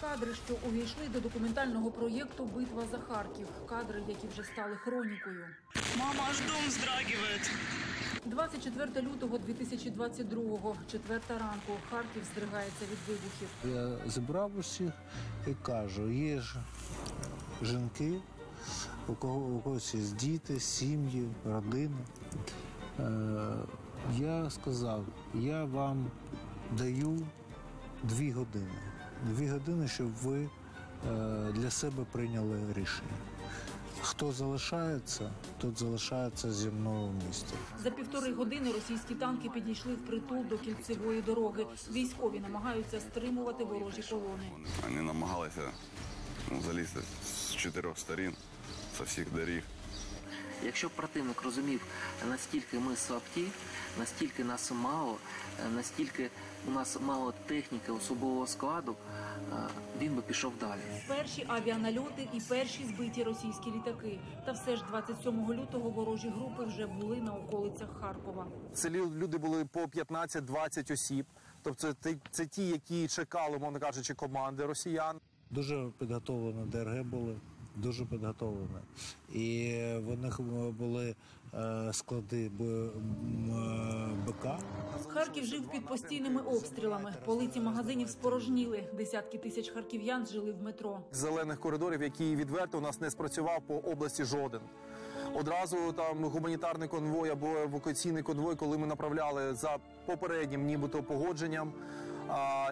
Кадри, що увійшли до документального проєкту Битва за Харків. Кадри, які вже стали хронікою. Мама, аж дом вздрагивает. 24 лютого 2022-го, четверта ранку. Харків здригається від вибухів. Я зібрав усіх і кажу, є ж жінки, у кого у когось є діти, сім'ї, родини. Е, я сказав, я вам даю дві години. Дві години, щоб ви е, для себе прийняли рішення. Хто залишається, тот залишається зі мною в місті. За півтори години російські танки підійшли впритул до кільцевої дороги. Військові намагаються стримувати ворожі колони. Вони намагалися ну, залізти з чотирьох сторін, з всіх доріг. Якщо б противник розумів, наскільки ми слабкі, настільки нас мало, е, настільки у нас мало техніки особового складу, е, він би пішов далі. Перші авіанальоти і перші збиті російські літаки. Та все ж 27 лютого ворожі групи вже були на околицях Харкова. В селі люди були по 15-20 осіб. Тобто це, це ті, які чекали, мовно кажучи, команди росіян. Дуже підготовлені ДРГ були, дуже підготовлені. І в них були е, склади е, БК. Харків жив під постійними обстрілами. Полиці магазинів спорожніли. Десятки тисяч харків'ян жили в метро. Зелених коридорів, які відверто у нас не спрацював по області жоден. Одразу там гуманітарний конвой або евакуаційний конвой, коли ми направляли за попереднім, нібито погодженням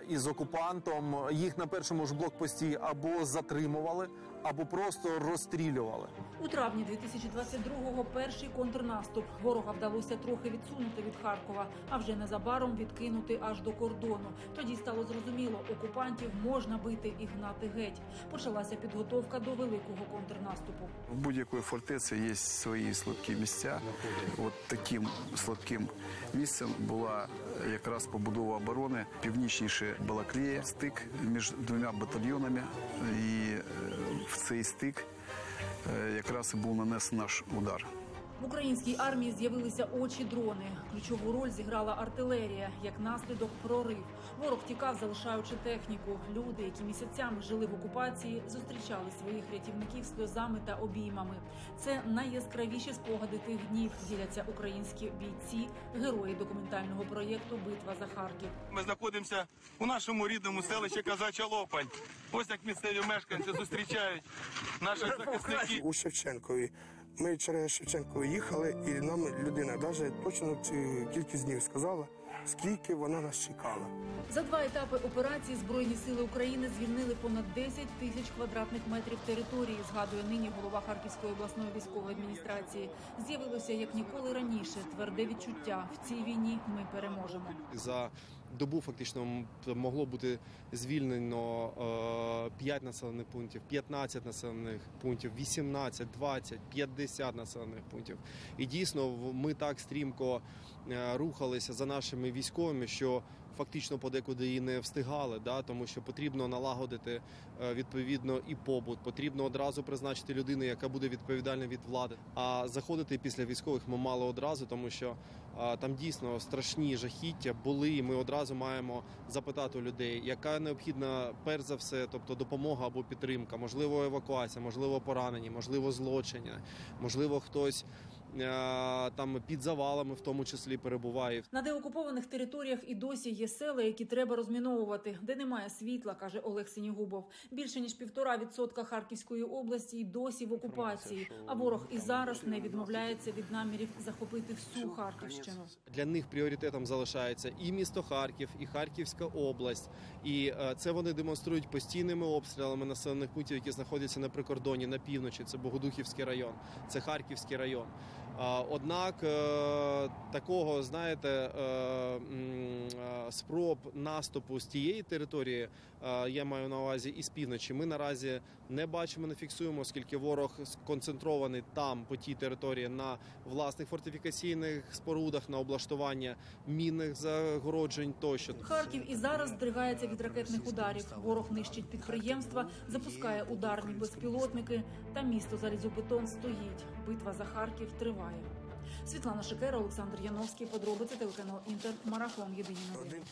із окупантом, їх на першому ж блокпості або затримували, або просто розстрілювали. У травні 2022-го перший контрнаступ. Ворога вдалося трохи відсунути від Харкова, а вже незабаром відкинути аж до кордону. Тоді стало зрозуміло, окупантів можна бити і гнати геть. Почалася підготовка до великого контрнаступу. В будь-якої фортеці є свої слабкі місця. От таким слабким місцем була якраз побудова оборони північніше Балаклія, стик між двома батальйонами. І е, в цей стик е, якраз був нанесений наш удар. В українській армії з'явилися очі дрони. Ключову роль зіграла артилерія. Як наслідок прорив. Ворог тікав, залишаючи техніку. Люди, які місяцями жили в окупації, зустрічали своїх рятівників сльозами та обіймами. Це найяскравіші спогади тих днів. Діляться українські бійці, герої документального проєкту Битва за Харків. Ми знаходимося у нашому рідному селищі Казача Лопань. Ось як місцеві мешканці зустрічають наших захисників. у Шевченкові. Ми через Шевченково їхали, і нам людина навіть точно цю кількість днів сказала, скільки вона нас чекала. За два етапи операції Збройні сили України звільнили понад 10 тисяч квадратних метрів території. Згадує нині голова Харківської обласної військової адміністрації. З'явилося як ніколи раніше тверде відчуття. В цій війні ми переможемо. За добу фактично могло бути звільнено 5 населених пунктів, 15 населених пунктів, 18, 20, 50 населених пунктів. І дійсно ми так стрімко е, рухалися за нашими військовими, що фактично подекуди і не встигали, да, тому що потрібно налагодити е, відповідно і побут, потрібно одразу призначити людину, яка буде відповідальна від влади. А заходити після військових ми мали одразу, тому що там дійсно страшні жахіття були. і Ми одразу маємо запитати у людей, яка необхідна перш за все, тобто допомога або підтримка, можливо, евакуація, можливо, поранені, можливо, злочення, можливо, хтось там під завалами, в тому числі перебуває. На деокупованих територіях і досі є села, які треба розміновувати, де немає світла, каже Олег Синігубов. Більше ніж півтора відсотка Харківської області й досі в окупації. А ворог і зараз не відмовляється від намірів захопити всю Харківщину. Для них пріоритетом залишається і місто Харків, і Харківська область. І е, це вони демонструють постійними обстрілами населених пунктів, які знаходяться на прикордоні на півночі. Це Богодухівський район, це Харківський район. Однак е, такого, знаєте, е, спроб наступу з тієї території, е, я маю на увазі і з півночі. Ми наразі не бачимо, не фіксуємо, оскільки ворог сконцентрований там по тій території на власних фортифікаційних спорудах, на облаштування мінних загороджень тощо. Харків і зараз здригається від ракетних ударів. Ворог нищить підприємства, запускає ударні безпілотники. Та місто залізобетон стоїть. Битва за Харків триває. Світлана Шикера, Олександр Яновський. Подробиці телеканал Інтер. Марафон. Єдині новини.